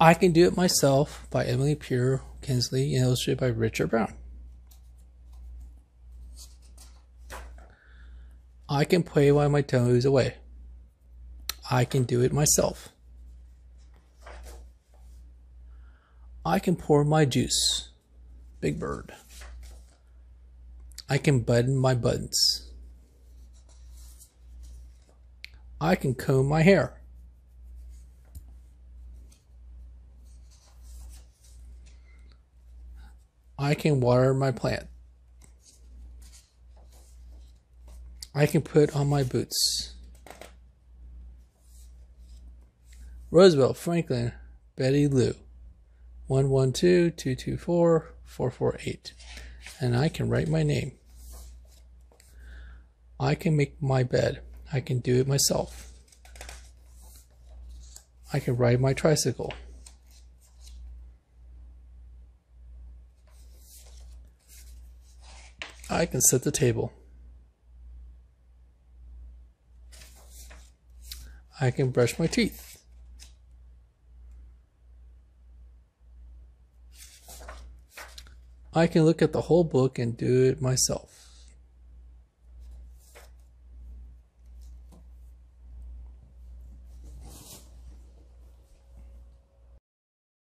I Can Do It Myself by Emily Perl Kingsley and illustrated by Richard Brown. I can play while my toe is away. I can do it myself. I can pour my juice. Big Bird. I can button my buttons. I can comb my hair. I can water my plant. I can put on my boots. Roosevelt, Franklin, Betty Lou, 112 224 448. And I can write my name. I can make my bed. I can do it myself. I can ride my tricycle. I can set the table. I can brush my teeth. I can look at the whole book and do it myself.